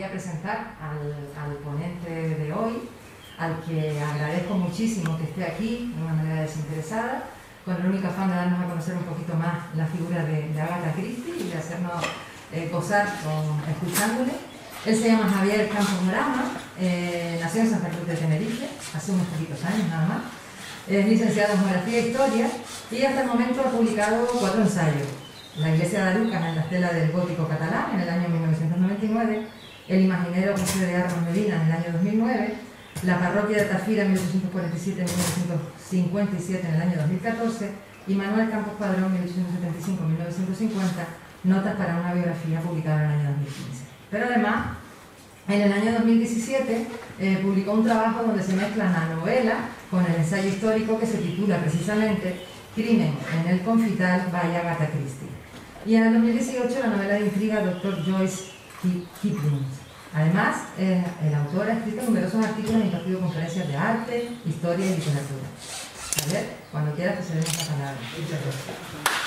voy a presentar al, ponente de hoy, al que agradezco muchísimo que esté aquí de una manera desinteresada, con el único afán de darnos a conocer un poquito más la figura de, Agatha Christie y de hacernos eh, gozar con, escuchándole. Él se llama Javier Campos Morama, eh, nació en Santa Cruz de Tenerife hace unos poquitos años nada más. Es licenciado en Geografía e Historia y hasta el momento ha publicado cuatro ensayos. La iglesia de Lucas en la estela del gótico catalán en el año 1999, el imaginero José de Armas Medina en el año 2009, la parroquia de Tafira 1847-1957 en el año 2014 y Manuel Campos Padrón 1875-1950, notas para una biografía publicada en el año 2015. Pero además, en el año 2017 eh, publicó un trabajo donde se mezcla la novela con el ensayo histórico que se titula precisamente Crimen en el Confital vaya Agatha Christie. Y en el 2018 la novela de intriga Dr. Joyce Kipling. Además, eh, el autor ha escrito numerosos artículos y impartido conferencias de arte, historia y literatura. A ver, cuando quieras te cedemos la palabra. Muchas gracias.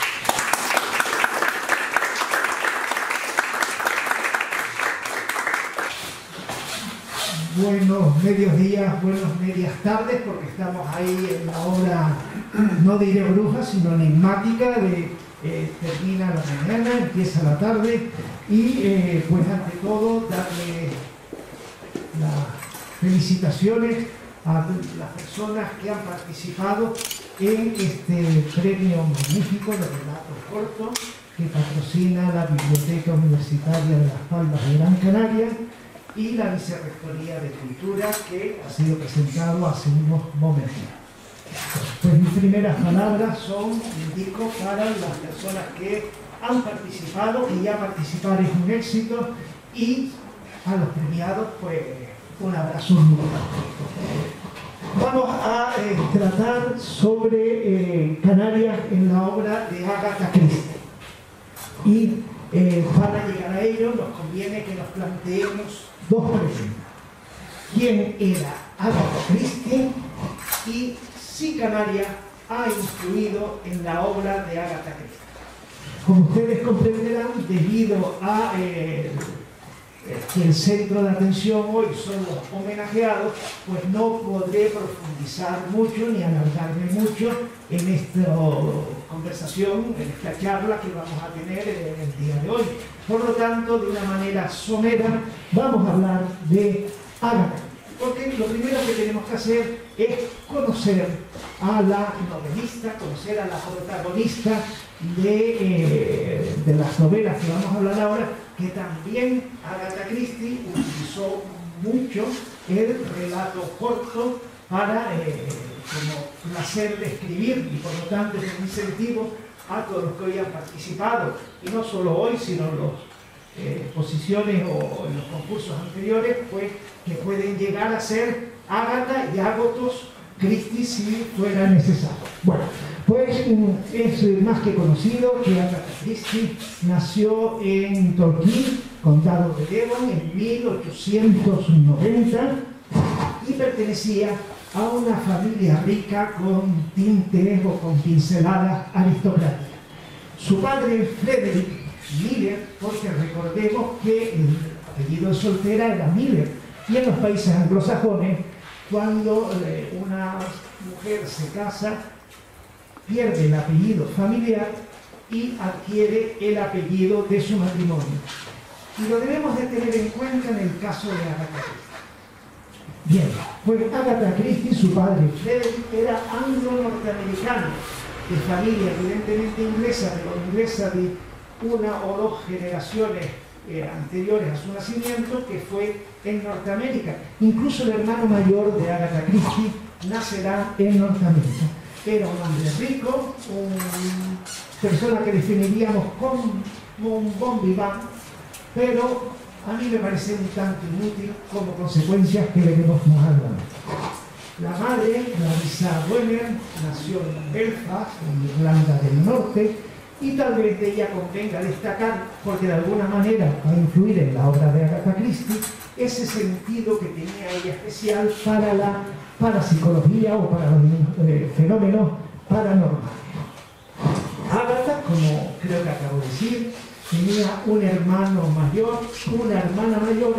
buenos medios días, buenos medias tardes, porque estamos ahí en la obra, no diré bruja, sino enigmática de eh, termina la mañana, empieza la tarde y eh, pues ante todo darle las felicitaciones a las personas que han participado en este premio magnífico de relatos cortos que patrocina la Biblioteca Universitaria de las Palmas de Gran Canaria y la Vicerrectoría de Cultura que ha sido presentado hace unos momentos. Pues mis primeras palabras son, indico, para las personas que han participado, y ya participar es un éxito, y a los premiados, pues un abrazo muy Vamos a eh, tratar sobre eh, Canarias en la obra de Agatha Christie. Y eh, para llegar a ello nos conviene que nos planteemos dos preguntas. ¿Quién era Agatha Christie y si Canarias ha influido en la obra de Agatha Christie. Como ustedes comprenderán, debido a eh, que el centro de atención hoy son los homenajeados, pues no podré profundizar mucho ni alargarme mucho en esta conversación, en esta charla que vamos a tener en el día de hoy. Por lo tanto, de una manera somera, vamos a hablar de Agatha porque lo primero que tenemos que hacer es conocer a la novelista, conocer a la protagonista de, eh, de las novelas que vamos a hablar ahora, que también Agatha Christie utilizó mucho el relato corto para eh, como placer de escribir y por lo tanto es un incentivo a todos los que hoy han participado, y no solo hoy, sino los eh, exposiciones o en los concursos anteriores, pues que pueden llegar a ser Ágata y Ágotos Christie si fuera necesario. Bueno, pues mm, es más que conocido que Agatha Christie nació en Torquín, condado de Devon, en 1890 y pertenecía a una familia rica con tintes o con pinceladas aristocráticas. Su padre, Frederick, Miller, porque recordemos que el apellido de soltera era Miller. Y en los países anglosajones, cuando eh, una mujer se casa, pierde el apellido familiar y adquiere el apellido de su matrimonio. Y lo debemos de tener en cuenta en el caso de Agatha Christie. Bien, pues Agatha Christie, su padre Frederick, era anglo-norteamericano, de familia evidentemente inglesa, pero inglesa de una o dos generaciones eh, anteriores a su nacimiento, que fue en Norteamérica. Incluso el hermano mayor de Agatha Christie nacerá en Norteamérica. Era un hombre rico, una persona que definiríamos como un bon vivant, pero a mí me parece un tanto inútil como consecuencias que veremos más adelante. La madre, Larissa Wenner, nació en Belfast, en Irlanda del Norte, y tal vez de ella convenga destacar, porque de alguna manera va a influir en la obra de Agatha Christie, ese sentido que tenía ella especial para la parapsicología o para los eh, fenómenos paranormales. Agatha, como creo que acabo de decir, tenía un hermano mayor, una hermana mayor,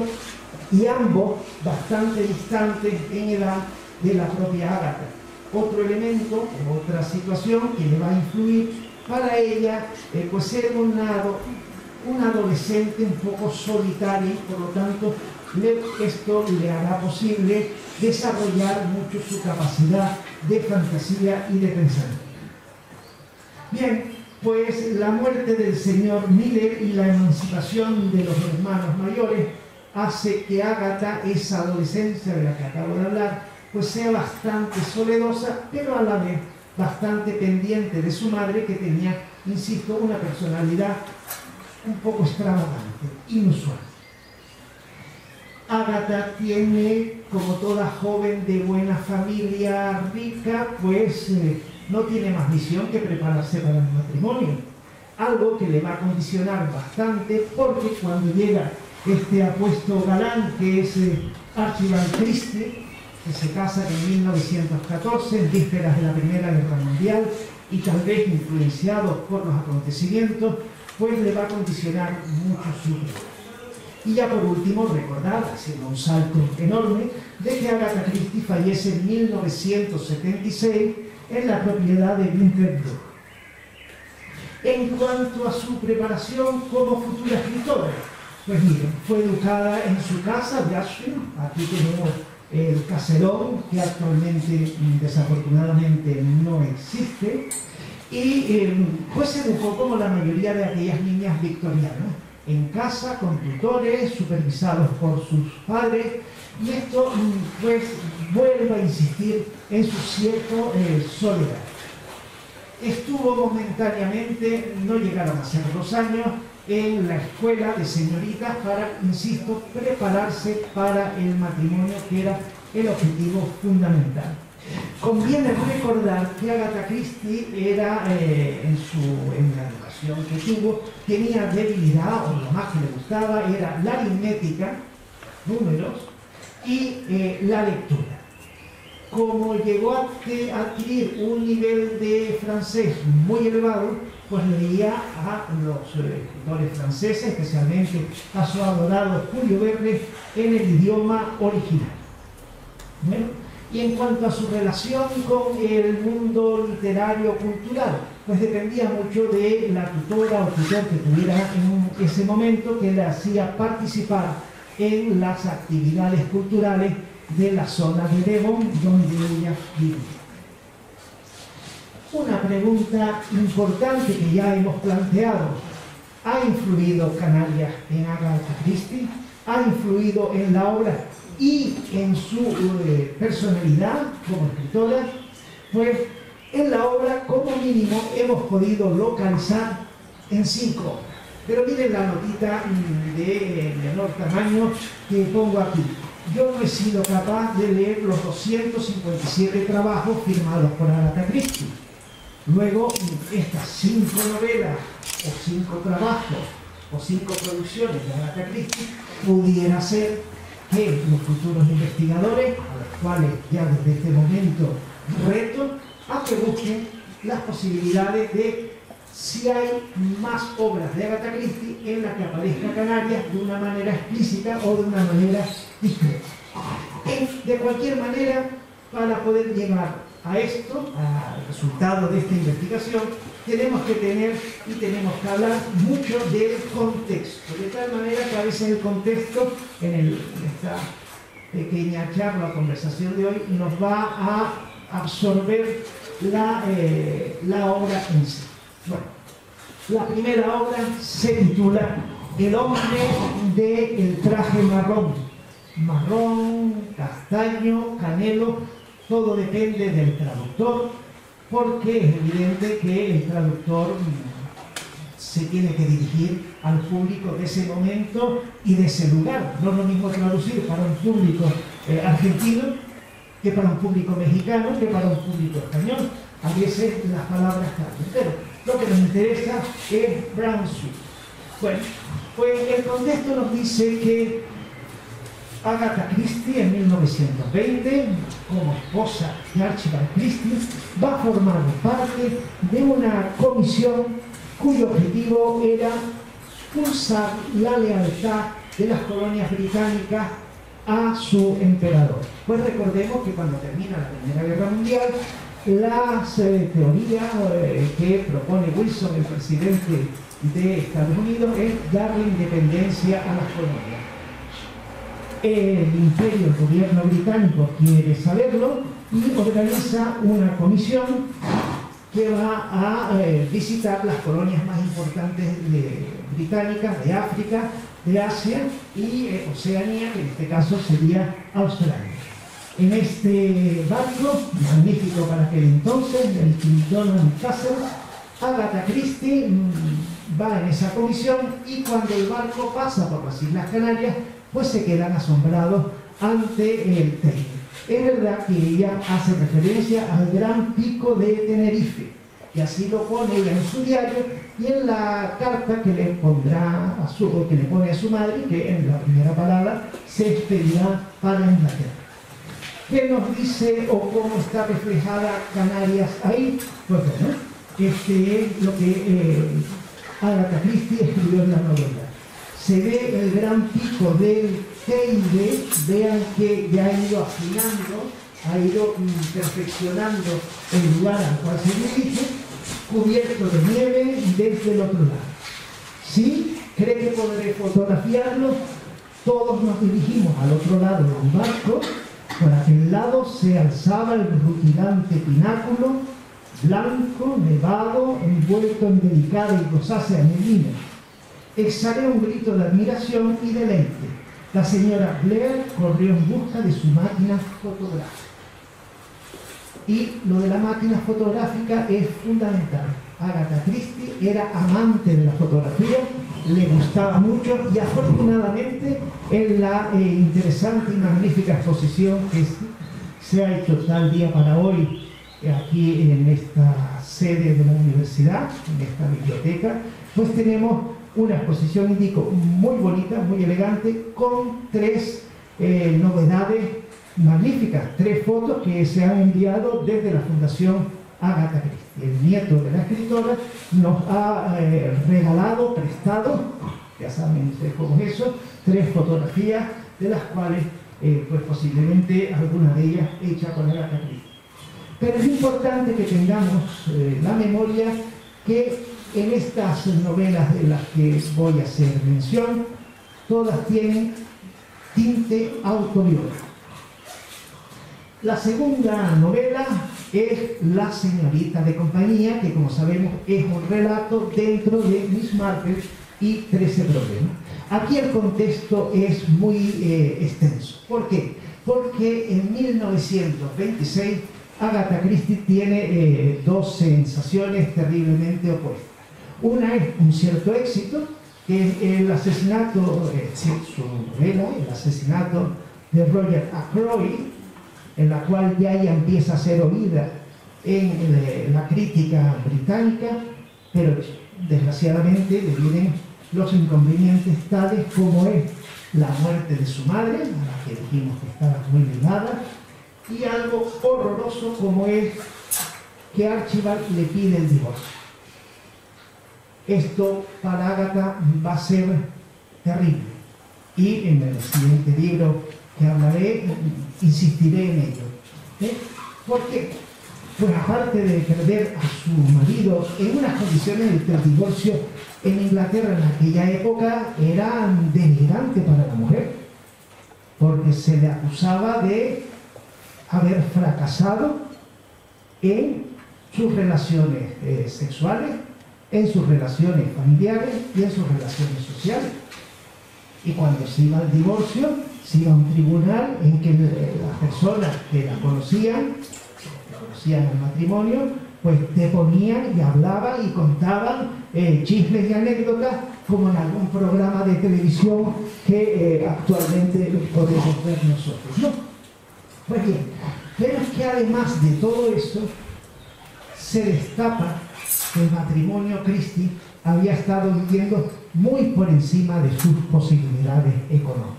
y ambos bastante distantes en edad de la propia Ágata. Otro elemento, otra situación que le va a influir para ella, eh, pues ser una, un adolescente un poco solitario, por lo tanto, esto le hará posible desarrollar mucho su capacidad de fantasía y de pensamiento. Bien, pues la muerte del señor Miller y la emancipación de los hermanos mayores hace que Agatha, esa adolescencia de la que acabo de hablar, pues sea bastante soledosa, pero a la vez bastante pendiente de su madre, que tenía, insisto, una personalidad un poco extravagante, inusual. Agatha tiene, como toda joven de buena familia rica, pues eh, no tiene más misión que prepararse para el matrimonio. Algo que le va a condicionar bastante porque cuando llega este apuesto galán que es eh, Archibald Christie, que se casa en 1914, en vísperas de la Primera Guerra Mundial, y tal vez influenciado por los acontecimientos, pues le va a condicionar mucho su vida. Y ya por último, recordar, haciendo un salto enorme, de que Agatha Christie fallece en 1976 en la propiedad de Winterbrook. En cuanto a su preparación como futura escritora, pues miren, fue educada en su casa, Yashville, aquí tenemos el caserón, que actualmente desafortunadamente no existe, y eh, pues se educó como la mayoría de aquellas niñas victorianas en casa con tutores supervisados por sus padres y esto mm, pues vuelve a insistir en su cierto eh, soledad. Estuvo momentáneamente, no llegaron a ser dos años, en la escuela de señoritas para, insisto, prepararse para el matrimonio que era el objetivo fundamental. Conviene recordar que Agatha Christie era, eh, en, su, en la educación que tuvo, tenía debilidad, o lo más que le gustaba, era la aritmética, números, y eh, la lectura. Como llegó a adquirir un nivel de francés muy elevado, pues leía a los eh, escritores franceses, especialmente a su adorado Julio Verne, en el idioma original. Y en cuanto a su relación con el mundo literario cultural, pues dependía mucho de la tutora o tutor que tuviera en ese momento que le hacía participar en las actividades culturales de la zona de Devon donde ella vivía. Una pregunta importante que ya hemos planteado. ¿Ha influido Canarias en Agatha Christie? ¿Ha influido en la obra? y en su eh, personalidad como escritora, pues en la obra como mínimo hemos podido localizar en cinco. Pero miren la notita de menor tamaño que pongo aquí. Yo no he sido capaz de leer los 257 trabajos firmados por Agatha Christie. Luego, estas cinco novelas o cinco trabajos o cinco producciones de Agatha Christie pudiera ser que los futuros investigadores, a los cuales ya desde este momento reto, a que busquen las posibilidades de si hay más obras de Agatha Christie en las que aparezca Canarias de una manera explícita o de una manera discreta. De cualquier manera, para poder llegar a esto, al resultado de esta investigación, tenemos que tener y tenemos que hablar mucho del contexto, de tal manera que a veces el contexto en, esta pequeña charla conversación de hoy nos va a absorber la, eh, la obra en sí. Bueno, la primera obra se titula El hombre del traje marrón. Marrón, castaño, canelo, todo depende del traductor, porque es evidente que el traductor se tiene que dirigir al público de ese momento y de ese lugar. No es lo mismo traducir para un público eh, argentino que para un público mexicano, que para un público español. A veces las palabras cambian. Pero lo que nos interesa es Brunswick. Bueno, pues el contexto nos dice que Agatha Christie en 1920, como esposa de Archibald Christie, va a formar parte de una comisión cuyo objetivo era impulsar la lealtad de las colonias británicas a su emperador. Pues recordemos que cuando termina la Primera Guerra Mundial, las eh, teorías eh, que propone Wilson, el presidente de Estados Unidos, es darle independencia a las colonias. El imperio, el gobierno británico quiere saberlo y organiza una comisión que va a eh, visitar las colonias más importantes británicas de África, de Asia y Oceanía, que en este caso sería Australia. En este barco, magnífico para aquel entonces, el Clinton Castle, Agatha Christie mm, va en esa comisión y cuando el barco pasa por las Islas Canarias, pues se quedan asombrados ante el Teide. Es verdad que ella hace referencia al gran pico de Tenerife, y así lo pone ella en su diario y en la carta que le pondrá a su, que le pone a su madre, que en la primera palabra se expedirá para Inglaterra. ¿Qué nos dice o cómo está reflejada Canarias ahí? Pues bueno, este es lo que eh, Agatha Christie escribió en la novela. Se ve el gran pico del Teide, vean que ya ha ido afinando, ha ido perfeccionando el lugar al cual se dirige, cubierto de nieve desde el otro lado. ¿Sí? ¿Cree que podré fotografiarlo? Todos nos dirigimos al otro lado del barco por aquel lado se alzaba el rutilante pináculo, blanco, nevado, envuelto en delicada y rosácea neblina. Exhalé un grito de admiración y deleite. La señora Blair corrió en busca de su máquina fotográfica. Y lo de la máquina fotográfica es fundamental. Agatha Christie era amante de la fotografía le gustaba mucho y afortunadamente en la eh, interesante y magnífica exposición que se ha hecho tal día para hoy aquí en esta sede de la universidad, en esta biblioteca, pues tenemos una exposición, indico, muy bonita, muy elegante, con tres eh, novedades magníficas, tres fotos que se han enviado desde la Fundación Agatha Christie, el nieto de la escritora, nos ha eh, regalado, prestado, ya saben ustedes cómo es eso, tres fotografías, de las cuales, eh, pues posiblemente alguna de ellas hecha con Agatha Christie. Pero es importante que tengamos la memoria que en estas novelas de las que voy a hacer mención, todas tienen tinte autobiográfico. La segunda novela es La señorita de compañía, que como sabemos es un relato dentro de Miss Marple y 13 problemas. Aquí el contexto es muy eh, extenso. ¿Por qué? Porque en 1926 Agatha Christie tiene eh, dos sensaciones terriblemente opuestas. Una es un cierto éxito, que es el asesinato, eh, su novela, el asesinato de Roger Ackroyd, en la cual ya ella empieza a ser oída en eh, la crítica británica, pero desgraciadamente le vienen los inconvenientes tales como es la muerte de su madre, a la que dijimos que estaba muy ligada, y algo horroroso como es que Archibald le pide el divorcio. Esto para Agatha va a ser terrible. Y en el siguiente libro que hablaré, insistiré en ello. ¿Eh? ¿Por qué? Pues aparte de perder a su marido en unas condiciones de divorcio en Inglaterra en aquella época era denigrante para la mujer, porque se le acusaba de haber fracasado en sus relaciones eh, sexuales, en sus relaciones familiares y en sus relaciones sociales. Y cuando se iba al divorcio, se iba a un tribunal en que las personas que la conocían, que conocían el matrimonio, pues deponían y hablaban y contaban eh, chismes y anécdotas como en algún programa de televisión que eh, actualmente podemos ver nosotros. ¿no? Pues bien, pero es que además de todo eso, se destapa el matrimonio Christie había estado viviendo muy por encima de sus posibilidades económicas.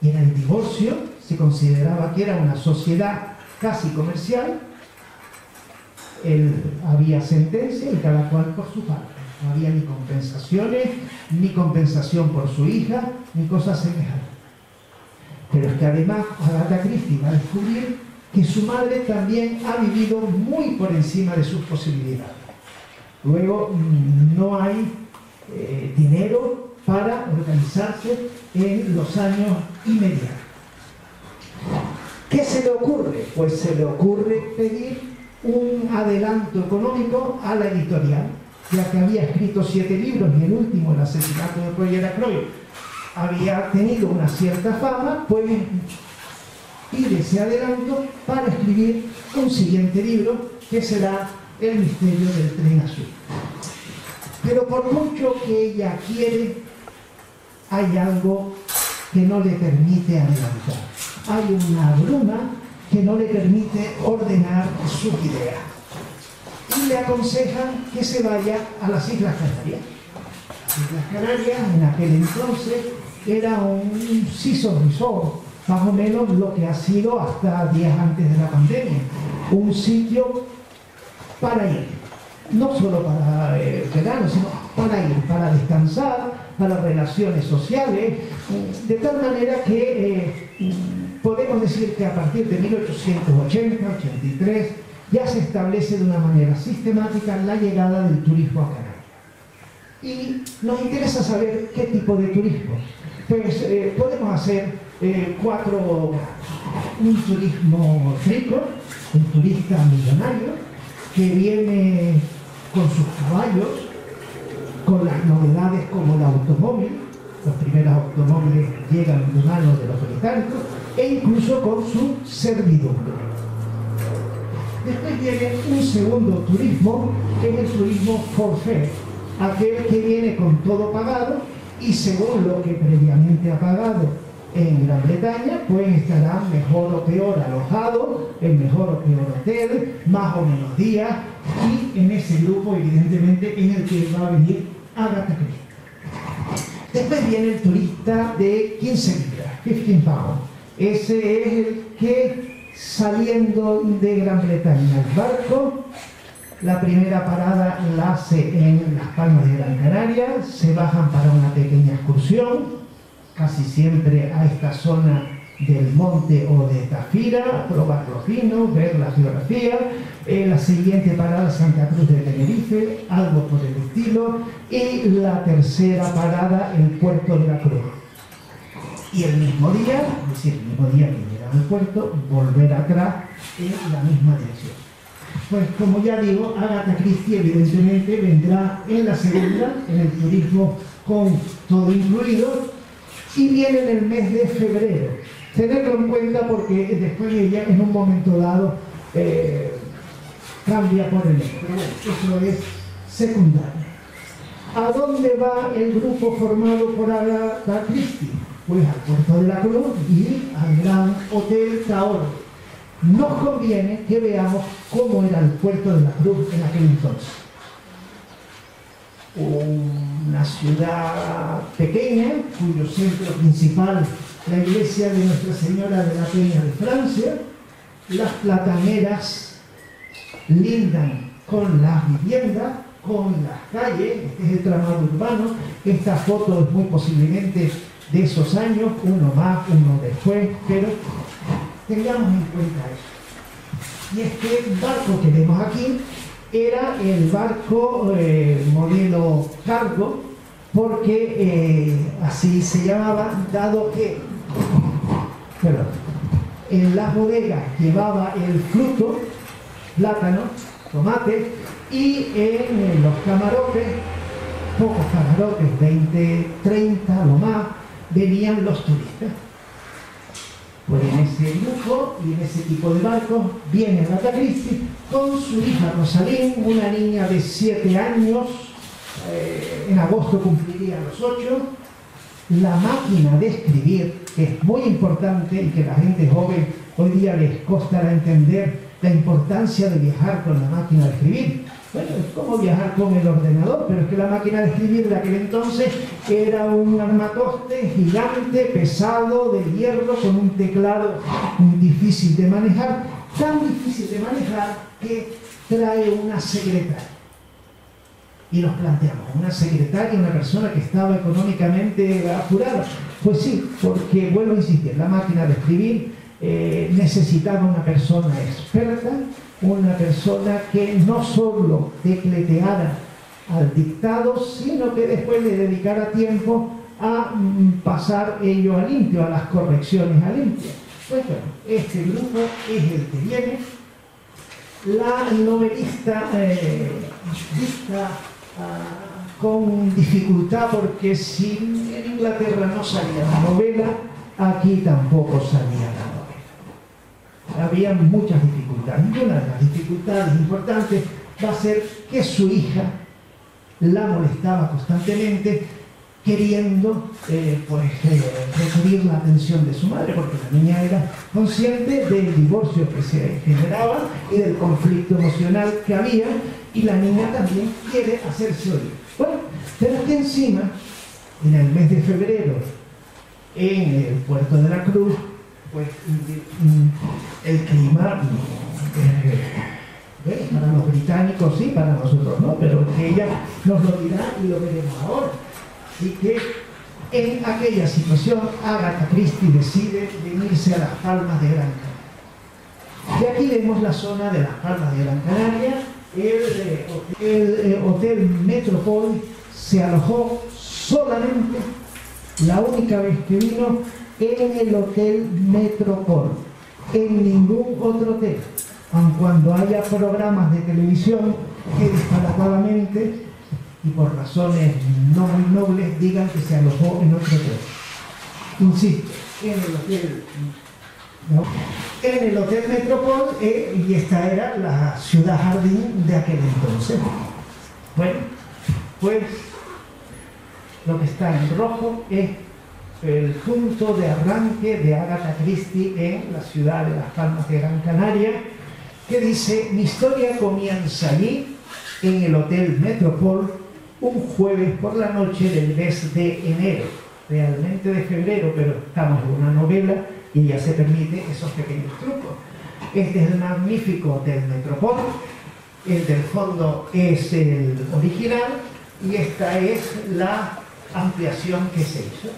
Y en el divorcio se consideraba que era una sociedad casi comercial, había sentencia y cada cual por su parte. no había ni compensaciones, ni compensación por su hija, ni cosas semejantes. Pero es que además Agatha Christie va a descubrir que su madre también ha vivido muy por encima de sus posibilidades. Luego no hay eh, dinero para organizarse en los años inmediatos. ¿Qué se le ocurre? Pues se le ocurre pedir un adelanto económico a la editorial, ya que había escrito siete libros y el último, El asesinato de Roger Ackroyd, había tenido una cierta fama, pues pide ese adelanto para escribir un siguiente libro que será El misterio del tren azul. Pero por mucho que ella quiere, hay algo que no le permite adelantar. Hay una bruma que no le permite ordenar sus ideas. Y le aconsejan que se vaya a las Islas Canarias. Las Islas Canarias en aquel entonces era un siso resort, más o menos lo que ha sido hasta días antes de la pandemia. Un sitio para ir, no solo para el eh, verano, sino para ir, para descansar, para relaciones sociales, de tal manera que eh, podemos decir que a partir de 1880-83 ya se establece de una manera sistemática la llegada del turismo a Canarias. Y nos interesa saber qué tipo de turismo. Pues eh, podemos hacer cuatro, un turismo rico, un turista millonario, que viene con sus caballos, con las novedades como el automóvil, los primeros automóviles llegan de manos de los británicos, e incluso con su servidumbre. Después viene un segundo turismo, que es el turismo forfait, aquel que viene con todo pagado y según lo que previamente ha pagado en Gran Bretaña, pues estará mejor o peor alojado, en mejor o peor hotel, más o menos días, y en ese grupo, evidentemente, en el que va a venir Agatha Christie. Después viene el turista de 15 libras, 15 pounds. Ese es el que saliendo de Gran Bretaña el barco la primera parada la hace en Las Palmas de Gran Canaria, se bajan para una pequeña excursión, casi siempre a esta zona del monte o de Tafira, probar los vinos, ver la geografía, la siguiente parada Santa Cruz de Tenerife, algo por el estilo, y la tercera parada el puerto de la Cruz. Y el mismo día, es decir, el mismo día que llegan al puerto, volver atrás en la misma dirección. Pues como ya digo, Agatha Christie evidentemente vendrá en la segunda, en el turismo con todo incluido, y viene en el mes de febrero. Tenerlo en cuenta porque después ella en un momento dado eh, cambia por el mes. Pero eso es secundario. ¿A dónde va el grupo formado por Agatha Christie? Pues al Puerto de la Cruz y al Gran Hotel Taor nos conviene que veamos cómo era el puerto de la Cruz en aquel entonces. Una ciudad pequeña, cuyo centro principal, la iglesia de Nuestra Señora de la Peña de Francia, las plataneras lindan con las viviendas, con las calles, este es el tramado urbano, esta foto es muy posiblemente de esos años, uno más, uno después, pero tengamos en cuenta eso. Y es que el barco que vemos aquí era el barco eh, modelo cargo, porque eh, así se llamaba, dado que en las bodegas llevaba el fruto, plátano, tomate, y en los camarotes, pocos camarotes, 20, 30 lo más, venían los turistas. Pues en ese grupo y en ese tipo de barcos viene Agatha Christie con su hija Rosalín, una niña de 7 años, eh, en agosto cumpliría los 8. La máquina de escribir, que es muy importante y que la gente joven hoy día les costará entender la importancia de viajar con la máquina de escribir. Bueno, es como viajar con el ordenador, pero es que la máquina de escribir de aquel entonces era un armatoste gigante, pesado, de hierro, con un teclado difícil de manejar, tan difícil de manejar que trae una secretaria. Y nos planteamos, una secretaria, una persona que estaba económicamente apurada. Pues sí, porque vuelvo a insistir, la máquina de escribir eh, necesitaba una persona experta, una persona que no solo tecleteara al dictado, sino que después le dedicara tiempo a mm, pasar ello a limpio, a las correcciones a limpio. Pues bueno, este grupo es el que viene. La novelista eh, ah, con dificultad porque si en Inglaterra no salía la novela, aquí tampoco salía la novela. Había muchas dificultades. Y una de las dificultades importantes va a ser que su hija la molestaba constantemente queriendo eh, pues, eh, recibir la atención de su madre, porque la niña era consciente del divorcio que se generaba y del conflicto emocional que había, y la niña también quiere hacerse oír. Bueno, pero que encima, en el mes de febrero, en el puerto de la Cruz, pues el clima, eh, para los británicos sí, para nosotros no, pero ella nos lo dirá y lo veremos ahora Así que en aquella situación Agatha Christie decide venirse a las Palmas de Gran Canaria. Y aquí vemos la zona de las Palmas de Gran Canaria. El, eh, Hotel Metropol se alojó solamente la única vez que vino en el Hotel Metropol, en ningún otro hotel. Aun cuando haya programas de televisión que disparatadamente y por razones no muy nobles digan que se alojó en otro hotel. Insisto, en el hotel, en el hotel Metropol, eh, y esta era la ciudad jardín de aquel entonces. Bueno, pues lo que está en rojo es el punto de arranque de Agatha Christie en la ciudad de Las Palmas de Gran Canaria, que dice, mi historia comienza allí, en el Hotel Metropol, un jueves por la noche del mes de enero, realmente de febrero, pero estamos en una novela y ya se permite esos pequeños trucos. Este es el magnífico del Metropol, el del fondo es el original y esta es la ampliación que se hizo.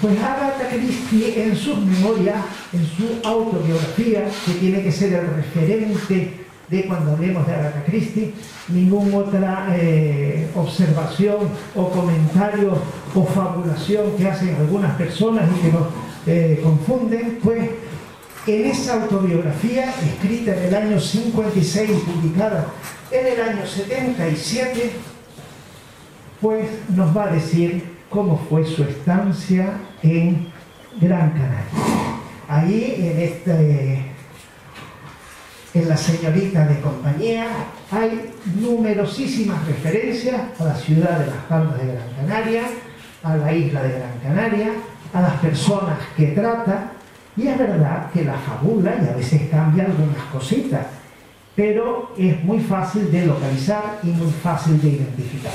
Pues Agatha Christie en sus memorias, en su autobiografía, que tiene que ser el referente de cuando hablemos de Agatha Christie, ninguna otra eh, observación o comentario o fabulación que hacen algunas personas y que nos eh, confunden, pues en esa autobiografía, escrita en el año 56 y publicada en el año 77, pues nos va a decir cómo fue su estancia en Gran Canaria. Ahí, en este en la señorita de compañía hay numerosísimas referencias a la ciudad de Las Palmas de Gran Canaria, a la isla de Gran Canaria, a las personas que trata, y es verdad que la fabula y a veces cambia algunas cositas, pero es muy fácil de localizar y muy fácil de identificar.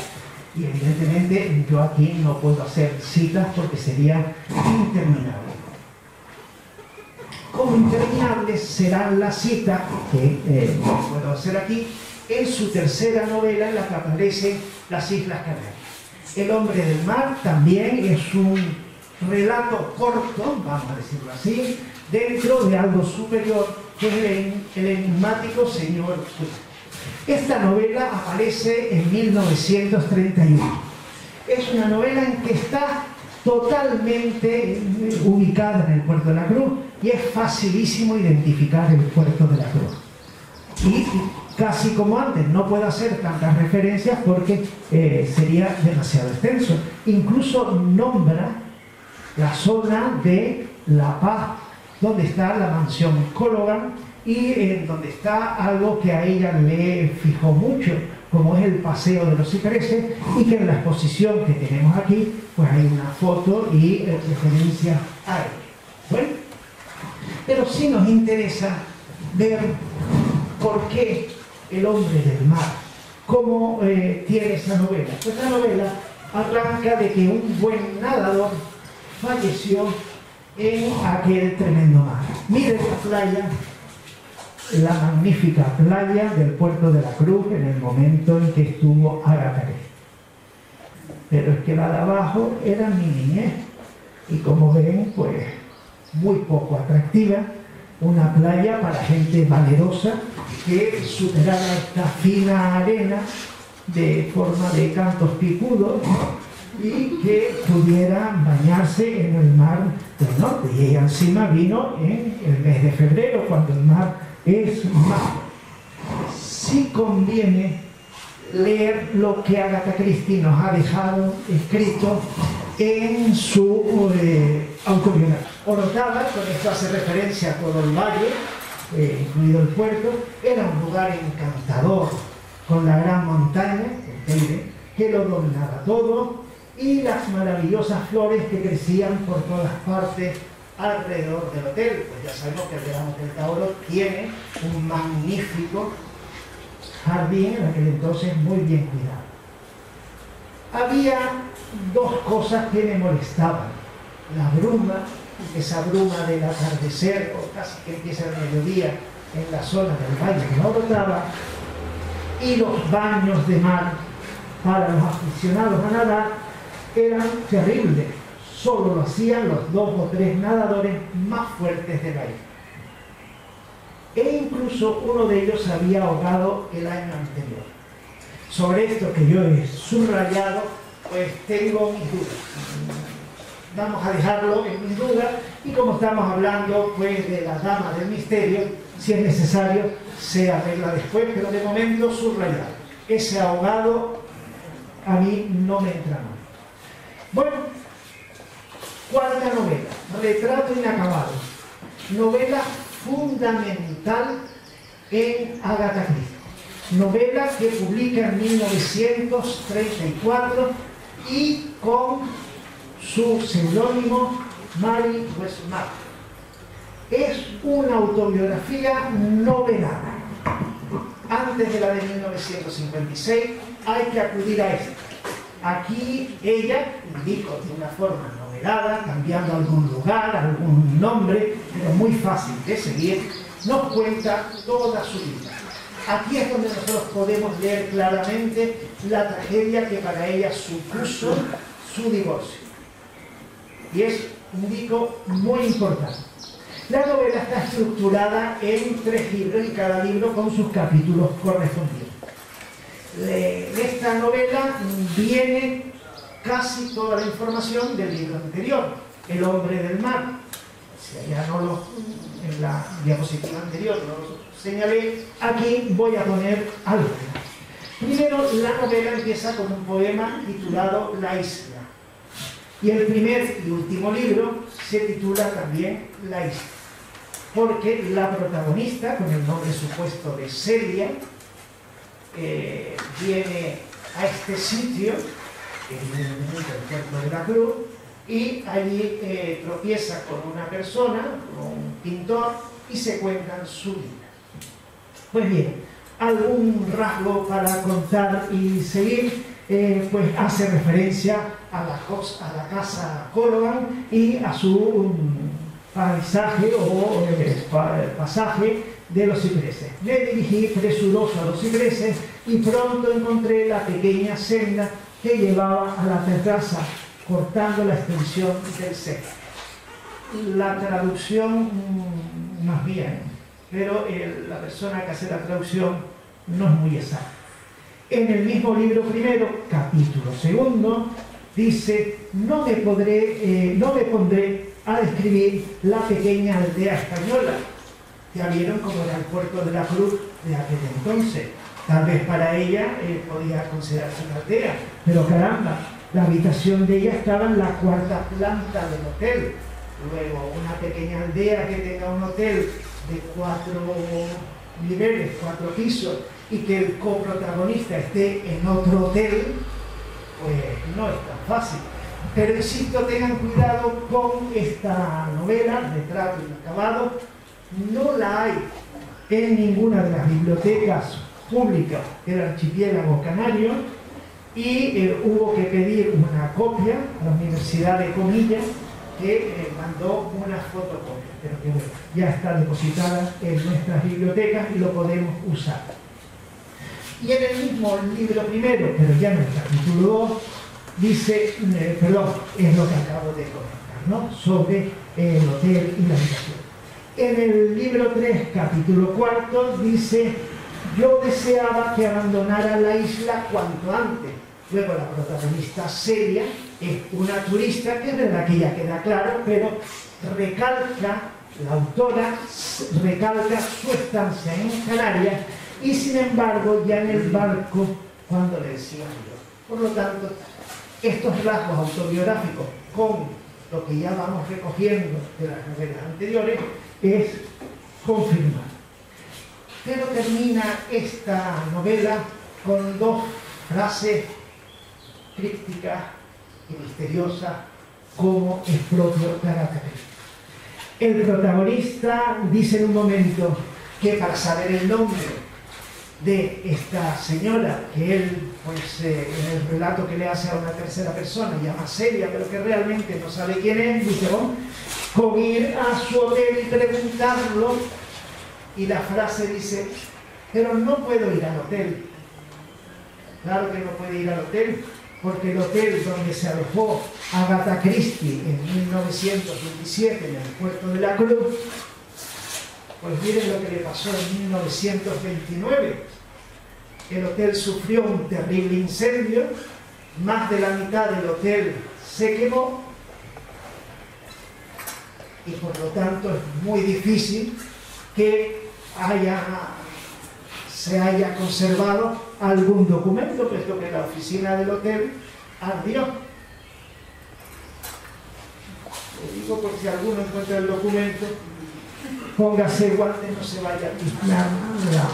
Y evidentemente yo aquí no puedo hacer citas porque sería interminable como interminable será la cita que eh, puedo hacer aquí en su tercera novela en la que aparecen las Islas Canarias. El hombre del mar también es un relato corto, vamos a decirlo así, dentro de algo superior que es el, enigmático señor Esta novela aparece en 1931. Es una novela en que está totalmente ubicada en el puerto de la Cruz y es facilísimo identificar el puerto de la Cruz. Y casi como antes, no puedo hacer tantas referencias porque eh, sería demasiado extenso. Incluso nombra la zona de La Paz, donde está la mansión Cologan y en donde está algo que a ella le fijó mucho, como es el Paseo de los Cipreses, y que en la exposición que tenemos aquí, pues hay una foto y eh, referencia a él. Bueno, pero sí nos interesa ver por qué el hombre del mar, cómo eh, tiene esa novela. Pues la novela arranca de que un buen nadador falleció en aquel tremendo mar. Miren la playa la magnífica playa del puerto de la Cruz en el momento en que estuvo Agatha Pero es que la de abajo era mi niñez y como ven, pues muy poco atractiva, una playa para gente valerosa que superara esta fina arena de forma de cantos picudos y que pudiera bañarse en el mar del norte. Y ella encima vino en el mes de febrero, cuando el mar es más. Si conviene leer lo que Agatha Christie nos ha dejado escrito en su eh, autobiografía. Orotava, con esto hace referencia a todo el valle, eh, incluido el puerto, era un lugar encantador, con la gran montaña, que lo dominaba todo, y las maravillosas flores que crecían por todas partes alrededor del hotel. Pues ya sabemos que el Gran Hotel Tauro tiene un magnífico jardín, en aquel entonces muy bien cuidado. Había dos cosas que me molestaban. La bruma, esa bruma del atardecer, o casi que empieza el mediodía en la zona del valle que no brotaba, y los baños de mar para los aficionados a nadar eran terribles. Solo lo hacían los dos o tres nadadores más fuertes de la isla. E incluso uno de ellos había ahogado el año anterior. Sobre esto que yo he subrayado, pues tengo mis dudas. Vamos a dejarlo en mis dudas y como estamos hablando pues de la dama del misterio, si es necesario se arregla después, pero de momento subrayado. Ese ahogado a mí no me entra mal. Bueno, cuarta novela, Retrato inacabado. Novela fundamental en Agatha Christie. Novela que publica en 1934 y con su seudónimo Mary Westmark. Es una autobiografía novelada. Antes de la de 1956 hay que acudir a esta. Aquí ella, indico de una forma cambiando algún lugar, algún nombre, pero muy fácil de seguir, nos cuenta toda su vida. Aquí es donde nosotros podemos leer claramente la tragedia que para ella supuso su divorcio. Y es un dico muy importante. La novela está estructurada en tres libros y cada libro con sus capítulos correspondientes. Esta novela viene casi toda la información del libro anterior, El hombre del mar. Si ya no lo, en la diapositiva anterior no lo señalé, aquí voy a poner algo. Primero, la novela empieza con un poema titulado La isla. Y el primer y último libro se titula también La isla. Porque la protagonista, con el nombre supuesto de Celia, eh, viene a este sitio, que es puerto de la Cruz, y allí eh, tropieza con una persona, con un pintor, y se cuentan su vida. Pues bien, algún rasgo para contar y seguir, eh, pues hace referencia a la, a la casa Cologan y a su um, paisaje o pasaje de los cipreses. Me dirigí presuroso a los cipreses y pronto encontré la pequeña senda que llevaba a la terraza, cortando la extensión del seco. La traducción mm, más bien, pero la persona que hace la traducción no es muy exacta. En el mismo libro primero, capítulo segundo, dice, no me, podré, eh, no me pondré a describir la pequeña aldea española, ya vieron como era el puerto de la Cruz de aquel entonces. Tal vez para ella eh, podía considerarse una aldea, pero caramba, la habitación de ella estaba en la cuarta planta del hotel. Luego, una pequeña aldea que tenga un hotel de cuatro niveles, cuatro pisos, y que el coprotagonista esté en otro hotel, pues no es tan fácil. Pero insisto, tengan cuidado con esta novela, Retrato Inacabado, no la hay en ninguna de las bibliotecas públicas del archipiélago canario y eh, hubo que pedir una copia a la Universidad de Comillas que eh, mandó una fotocopia, pero que ya está depositada en nuestras bibliotecas y lo podemos usar. Y en el mismo libro primero, pero ya en el capítulo 2, dice, eh, perdón, es lo que acabo de comentar, ¿no? Sobre el hotel y la habitación. En el libro 3, capítulo 4, dice, yo deseaba que abandonara la isla cuanto antes. Luego la protagonista Celia es una turista, que es verdad que ya queda claro, pero recalca, la autora recalca su estancia en Canarias y sin embargo ya en el barco cuando le decía yo. Por lo tanto, estos rasgos autobiográficos con lo que ya vamos recogiendo de las novelas anteriores es confirmar. Pero termina esta novela con dos frases crípticas y misteriosas como es propio Agatha El protagonista dice en un momento que para saber el nombre de esta señora, que él, pues eh, en el relato que le hace a una tercera persona, llama Celia, pero que realmente no sabe quién es, dice, bueno, con ir a su hotel y preguntarlo, y la frase dice, pero no puedo ir al hotel. Claro que no puede ir al hotel, porque el hotel donde se alojó Agatha Christie en 1927 en el puerto de la Cruz, pues miren lo que le pasó en 1929. El hotel sufrió un terrible incendio, más de la mitad del hotel se quemó y por lo tanto es muy difícil que haya, se haya conservado algún documento, puesto que la oficina del hotel ardió. Lo digo por si alguno encuentra el documento, póngase guantes, no se vaya a nada.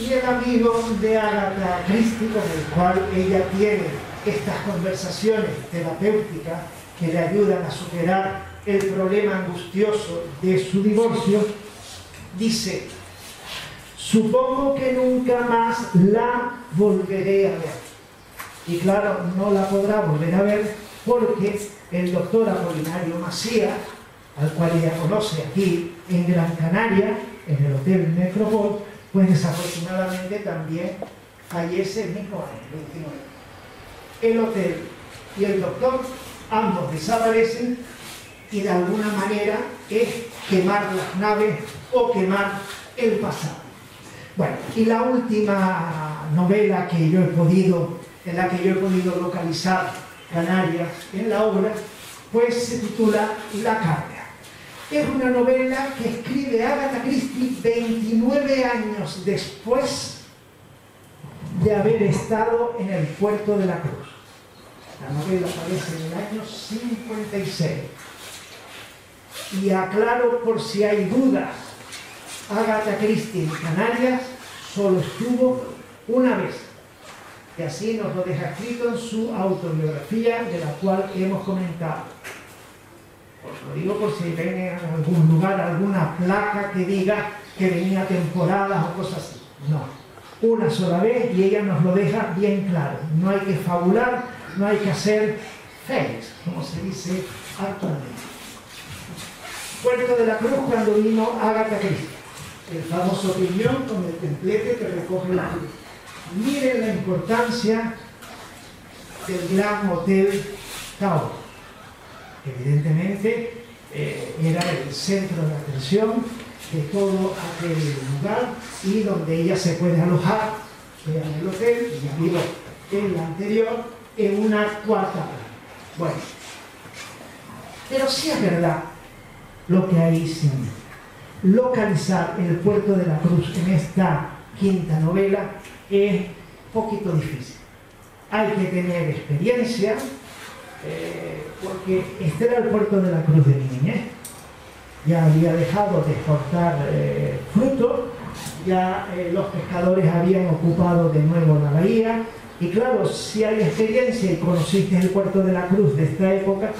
Y el amigo de Agatha Christie, con el cual ella tiene estas conversaciones terapéuticas que le ayudan a superar el problema angustioso de su divorcio, dice, supongo que nunca más la volveré a ver. Y claro, no la podrá volver a ver porque el doctor Apolinario Macía, al cual ella conoce aquí en Gran Canaria, en el Hotel Metropol, pues desafortunadamente también fallece el mismo año, 29. El hotel y el doctor ambos desaparecen y de alguna manera es quemar las naves o quemar el pasado. Bueno, y la última novela que yo he podido, en la que yo he podido localizar Canarias en la obra, pues se titula La carga. Es una novela que escribe Agatha Christie 29 años después de haber estado en el puerto de la Cruz. La novela aparece en el año 56. Y aclaro por si hay dudas, Agatha Christie Canarias solo estuvo una vez. Y así nos lo deja escrito en su autobiografía, de la cual hemos comentado. Os lo digo por si ven en algún lugar alguna placa que diga que venía temporadas o cosas así. No, una sola vez y ella nos lo deja bien claro. No hay que fabular, no hay que hacer fakes, como se dice actualmente. Puerto de la Cruz cuando vino Agatha Christie, el famoso opinión con el templete que recoge la cruz. Miren la importancia del gran hotel Tao. Evidentemente eh, era el centro de atención de todo aquel lugar y donde ella se puede alojar, en el hotel, ya vivo en la anterior, en una cuarta. Bueno, pero sí es verdad lo que hay sin localizar el puerto de la Cruz en esta quinta novela es poquito difícil. Hay que tener experiencia, eh, porque este era el puerto de la Cruz de mi niñez. Ya había dejado de exportar eh, frutos, ya eh, los pescadores habían ocupado de nuevo la bahía, y claro, si hay experiencia y conociste el puerto de la Cruz de esta época,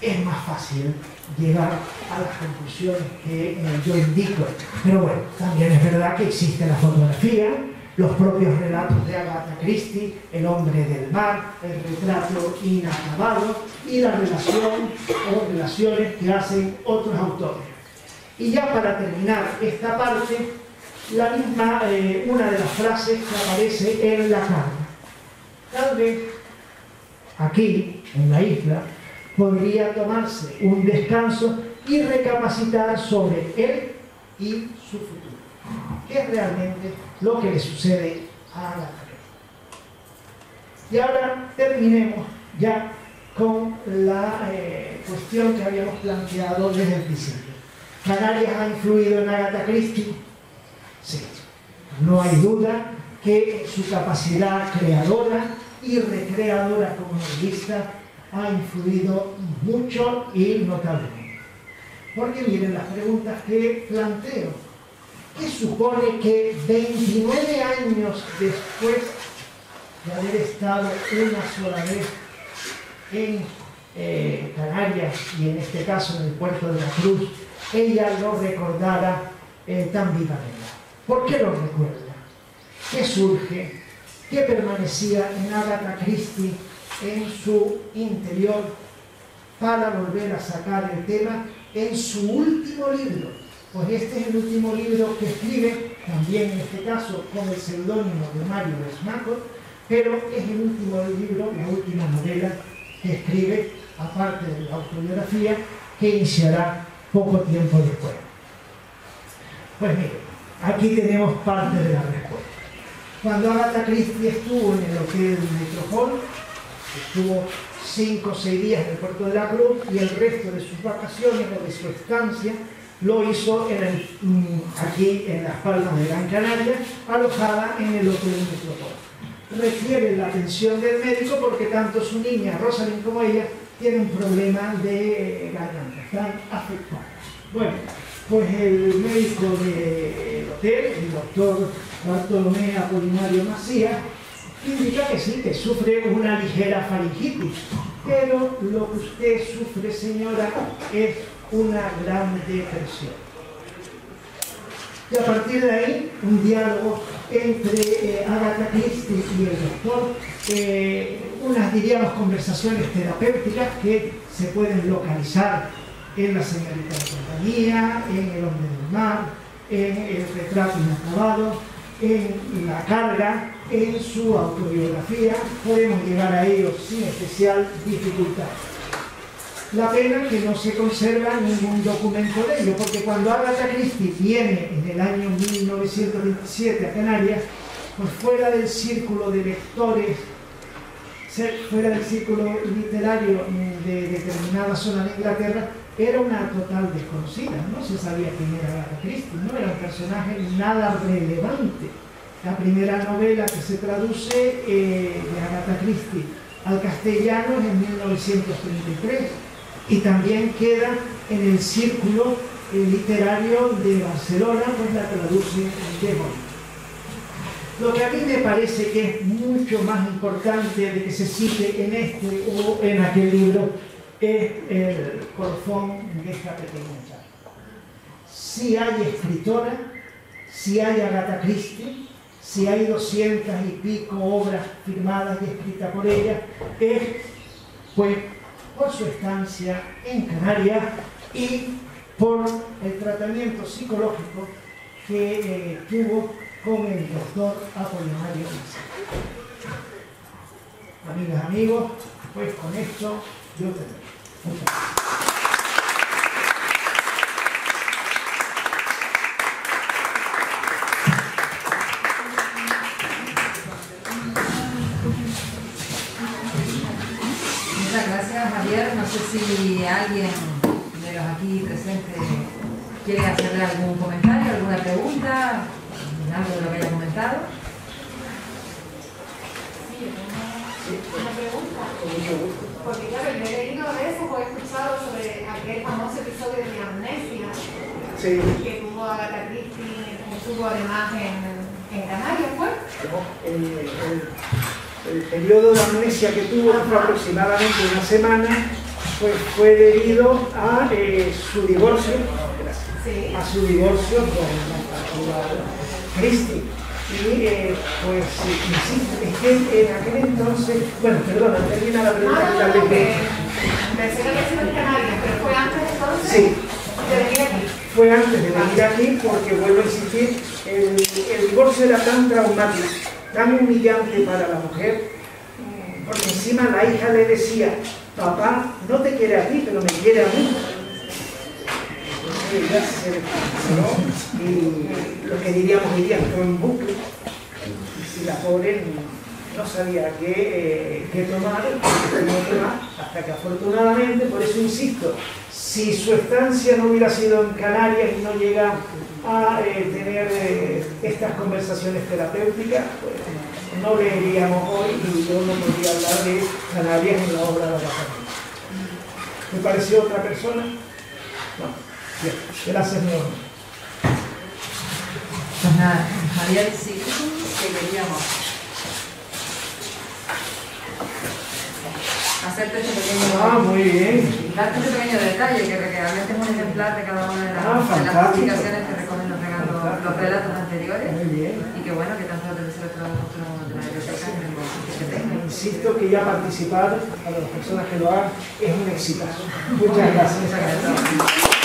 es más fácil llegar a las conclusiones que eh, yo indico. Pero bueno, también es verdad que existe la fotografía los propios relatos de Agatha Christie, El hombre del mar, el retrato inacabado y la relación o relaciones que hacen otros autores. Y ya para terminar esta parte, la misma, eh, una de las frases que aparece en la carta. Tal vez aquí, en la isla, podría tomarse un descanso y recapacitar sobre él y su futuro, que es realmente lo que le sucede a la Y ahora terminemos ya con la eh, cuestión que habíamos planteado desde el principio. ¿Canarias ha influido en Agatha Christie? Sí, no hay duda que su capacidad creadora y recreadora como novelista ha influido mucho y notablemente. Porque miren las preguntas que planteo. ¿Qué supone que 29 años después de haber estado una sola vez en eh, Canarias y en este caso en el puerto de la Cruz, ella lo recordara eh, tan vivamente? ¿Por qué lo recuerda? ¿Qué surge? ¿Qué permanecía en Agatha Christie en su interior para volver a sacar el tema en su último libro? Pues este es el último libro que escribe, también en este caso con el seudónimo de Mario Besmaco, pero es el último libro, la última novela que escribe, aparte de la autobiografía, que iniciará poco tiempo después. Pues mire, Aquí tenemos parte de la respuesta. Cuando Agatha Christie estuvo en el Hotel Metropol, estuvo cinco o seis días en el puerto de la Cruz y el resto de sus vacaciones o de su estancia lo hizo mm, aquí en las Palmas de Gran Canaria, alojada en el Hotel Metropol. Requiere la atención del médico porque tanto su niña, Rosalind, como ella, tienen un problema de garganta, están afectadas. Bueno, pues el médico del hotel, el doctor Bartolomé Apolinario Macías, indica que sí, que sufre una ligera faringitis, pero lo que usted sufre, señora, es una gran depresión. Y a partir de ahí, un diálogo entre eh, Agatha Christie y el doctor, eh, unas, diríamos, conversaciones terapéuticas que se pueden localizar en La señorita de compañía, en El hombre del mar, en El retrato inacabado, en La carga, en su autobiografía, podemos llegar a ellos sin especial dificultad. La pena que no se conserva ningún documento de ello, porque cuando Agatha Christie viene en el año 1927 a Canarias, pues fuera del círculo de lectores, fuera del círculo literario de determinada zona de Inglaterra, era una total desconocida, no se sabía quién era Agatha Christie, no era un personaje nada relevante. La primera novela que se traduce eh, de Agatha Christie al castellano es en 1933 y también queda en el círculo eh, literario de Barcelona, pues la traduce de Lo que a mí me parece que es mucho más importante de que se cite en este o en aquel libro es el colofón de esta pequeña charla. Si hay escritora, si hay Agatha Christie, si hay doscientas y pico obras firmadas y escritas por ella, es pues por su estancia en Canarias y por el tratamiento psicológico que eh, tuvo con el doctor Apolinario Amigas, amigos, pues con esto yo te Muchas gracias, Javier. No sé si alguien de los aquí presentes quiere hacerle algún comentario, alguna pregunta, algo de lo que haya comentado. Sí, una pregunta. Porque claro, yo he leído de eso, o he escuchado sobre aquel famoso episodio de amnesia que tuvo Agatha Christie, que tuvo además en, en Canarias, ¿fue? el, periodo de amnesia que tuvo fue aproximadamente una semana, pues fue debido a eh, su divorcio, a su divorcio con, con Christie Y eh, pues, insisto, es que en aquel entonces, bueno, perdona, termina la pregunta que tal vez Pensé que había sido en Canarias, pero fue antes entonces sí. de venir aquí. Fue antes de venir aquí porque, vuelvo a insistir, el, el divorcio era tan traumático, tan humillante para la mujer, porque encima la hija le decía, papá no te quiere a ti, pero me quiere a mí. Y lo que diríamos diría entró en bucle. Y si la pobre no sabía qué, eh, tomar, hasta que afortunadamente, por eso insisto, si su estancia no hubiera sido en Canarias y no llega a eh, tener eh, estas conversaciones terapéuticas, pues no leeríamos hoy y yo no podría hablar de Canarias en la obra de la familia. ¿Me pareció otra persona? No. Bien. Gracias, mi Pues nada, Javier, sí, que queríamos hacerte ese pequeño, ah, muy bien. darte ese pequeño detalle, que realmente es un ejemplar de cada una de las, ah, de las publicaciones que recogen los, regalos, los relatos anteriores. Muy bien. Y que bueno, que tanto debe ser el trabajo de la biblioteca que tenga. Insisto que ya participar, a las personas que lo hagan, es un éxito. Muchas gracias. Muchas gracias.